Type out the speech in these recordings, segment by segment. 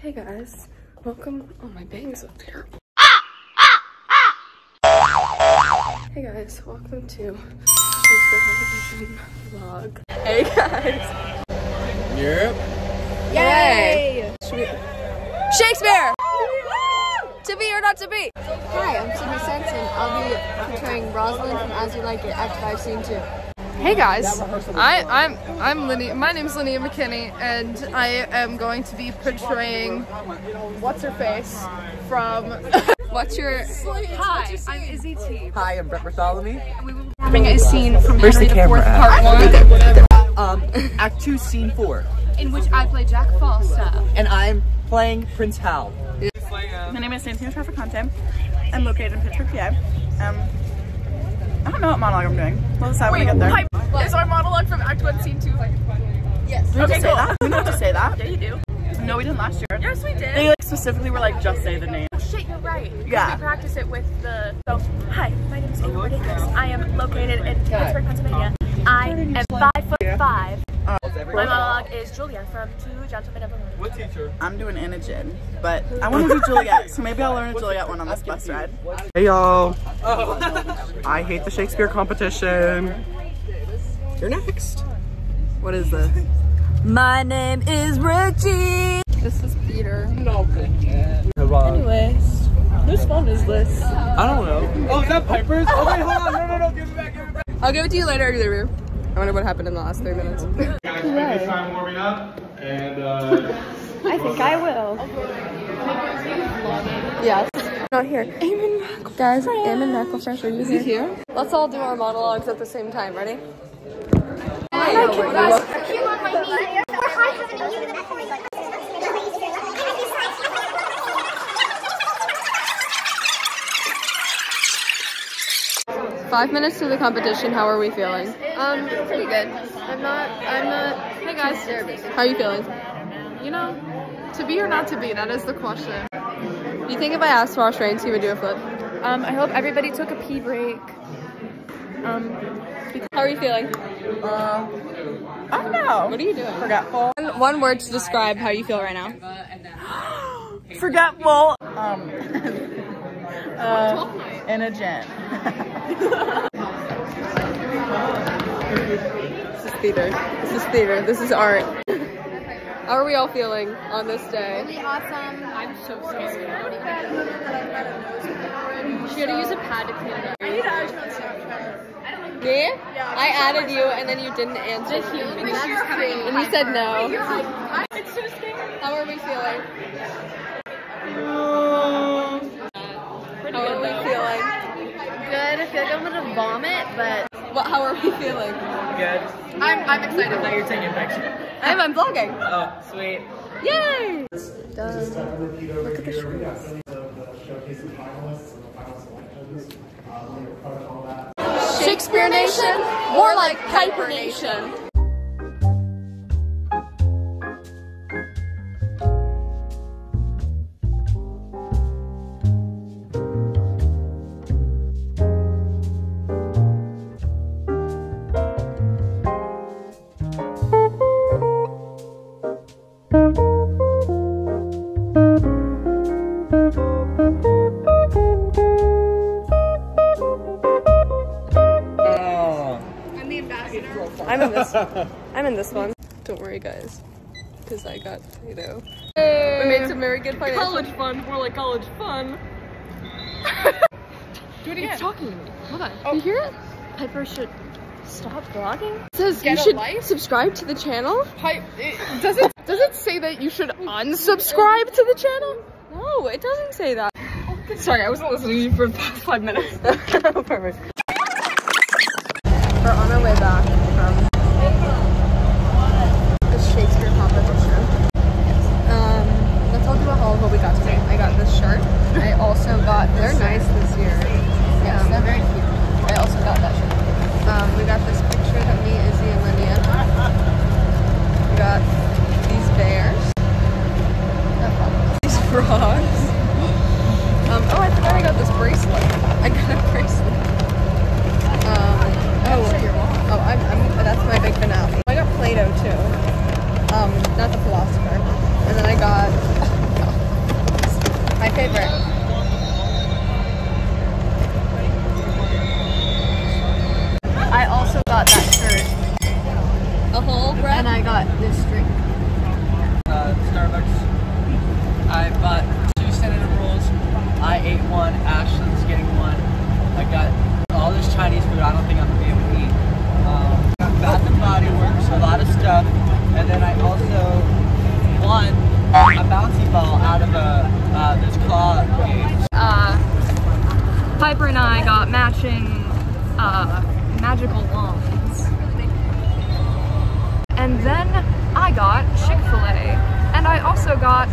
Hey guys, welcome. Oh, my bangs look terrible. Hey guys, welcome to Shakespeare competition vlog. Hey guys. Europe. Yay! Shakespeare! To be or not to be? Hi, I'm Sydney Sanson. I'll be portraying Rosalind from As You Like It, Act 5, Scene 2. Hey guys, I, I'm I'm Linny. My name's Linnea McKinney, and I am going to be portraying what's her face from. what's your? Hi, I'm Izzy T. Hi, I'm Brett Bartholomew. We will be having a scene from Where's Henry the the Fourth, camera Part One, Um, Act Two, Scene Four, in which I play Jack Falstaff. and I'm playing Prince Hal. My name is Santina Traficante. I'm located in Pittsburgh, PA. Um, I don't know what monologue I'm doing. We'll decide when we get there. Is our monologue from Act One, Scene Two? Yes. We have to say that? We don't have to say that? Yeah, you do. No, we didn't last year. Yes, we did. They like specifically were like, just say the name. Oh shit, you're right. Yeah. We practice it with the. So, hi, my name is Ava Ridiculous. I am located in Pittsburgh, Pennsylvania. I am five foot five. My monologue is Julia from Two Gentlemen of Verona. What teacher? I'm doing Imogen, but I want to do Juliet, so maybe I'll learn a Juliet one on this bus ride. Hey y'all! Oh. I hate the Shakespeare competition. You're next. What is this? My name is Richie. This is Peter. No, Anyways, Whose phone is this? I don't know. Oh, is that Piper's? Oh wait, hold on. No, no, no. Give it back. Give it back. I'll give it to you later, Xavier. I wonder what happened in the last three minutes. Guys, take this time warming up, and uh, I think I will. Yes. Not here. Eamon Guys, Eamon McElfresh, are you here? here? Let's all do our monologues at the same time. Ready? Five minutes to the competition. How are we feeling? Um, pretty good. I'm not, I'm not, Hey guys, nervous. how are you feeling? You know, to be or not to be, that is the question. Do you think if I asked Ross Reigns, he would do a flip? Um, I hope everybody took a pee break. Um, How are you feeling? Uh, I don't know. What are you doing? Forgetful. One, one word to describe how you feel right now. Forgetful. Um, uh, Imogen. This is theater. This is theater. This is art. How are we all feeling on this day? awesome. I'm so scared. She had to use a pad to clean it up. I need to add you on Snapchat. Me? I added you and then you didn't answer. Did you? And you said no. It's so scary. How are we feeling? How are we feeling? Good. I feel like I'm gonna vomit, but What, how are we feeling? Good. I'm, I'm excited. Now you're taking a picture. I'm, I'm vlogging. Oh, sweet. Yay! Shakespeare Nation, more like Piper Nation. This. I'm in this one. Don't worry, guys, because I got you know. We made some very good financial. College fun, more like college fun. Do it again. It's talking to me. Hold on. Oh. You hear it? Piper should stop vlogging. It says you should subscribe to the channel. Hi. It, does it does it say that you should unsubscribe to the channel? No, it doesn't say that. Sorry, I wasn't listening to you for the past five minutes. Perfect. We're on our way back the Shakespeare competition. Um, let's all do a of what we got today. I got this shirt. I also got, they're nice this year. Yes, they're very cute. I also got that shirt. show. Um, not the philosopher. And then I got my favorite. I also got that shirt. A whole bread? And I got this drink. Uh, Starbucks. I bought two standard rolls. I ate one. Ashley Piper and I got matching uh, magical wands. And then I got Chick-fil-A. And I also got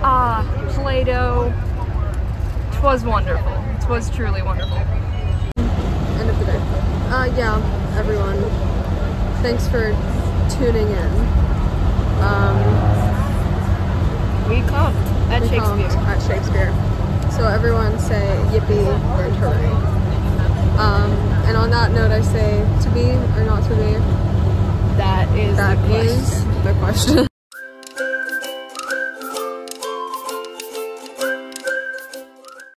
uh, Play-Doh. Twas wonderful. Twas truly wonderful. End of the day. Uh, yeah, everyone. Thanks for tuning in. Um, We comped at we Shakespeare. At Shakespeare. So everyone say yippee or hooray. Um, and on that note, I say to be or not to be. That is That the question. the question.